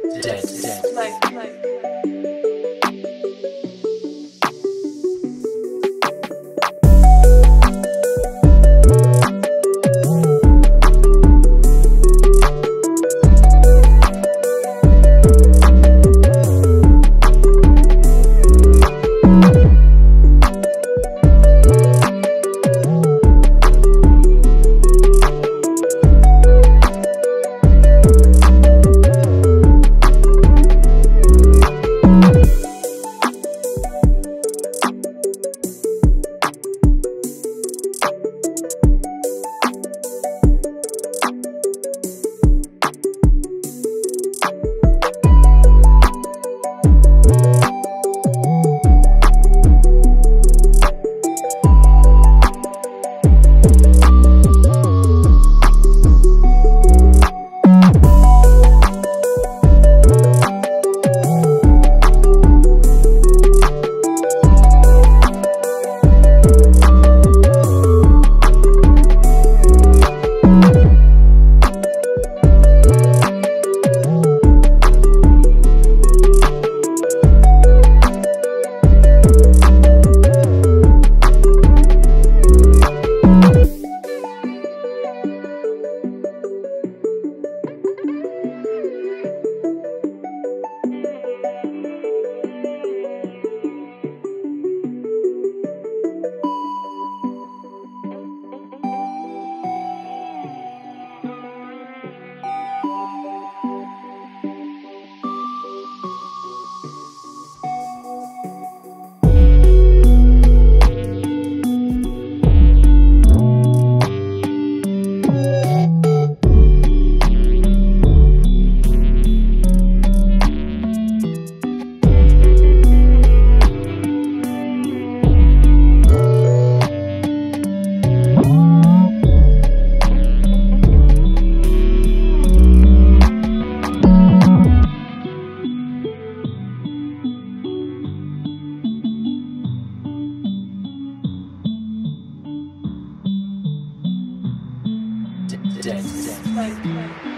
dead, dead. Dead. dead.